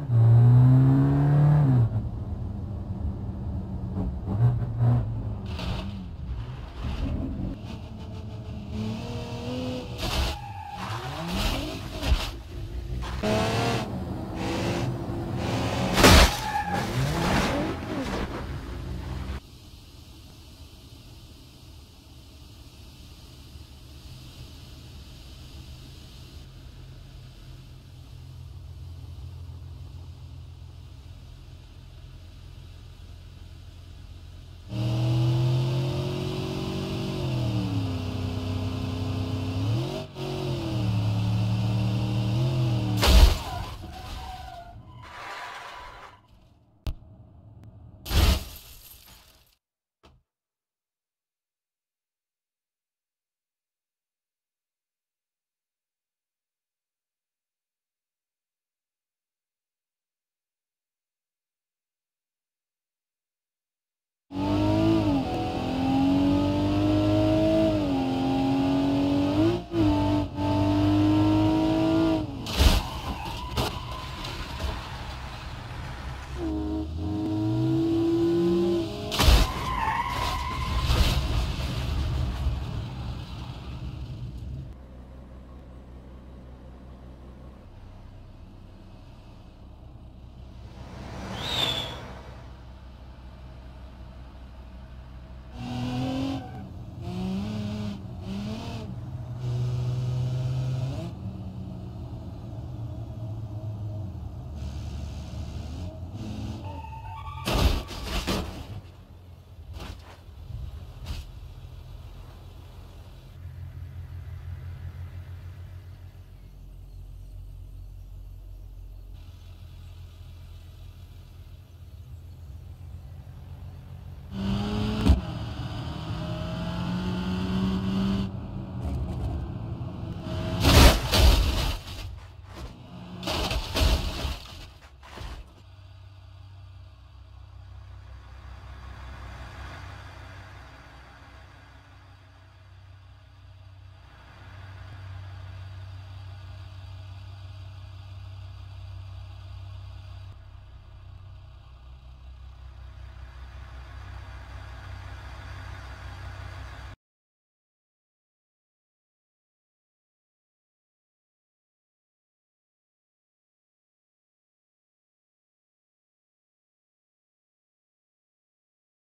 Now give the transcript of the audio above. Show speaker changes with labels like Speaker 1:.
Speaker 1: Mm-hmm.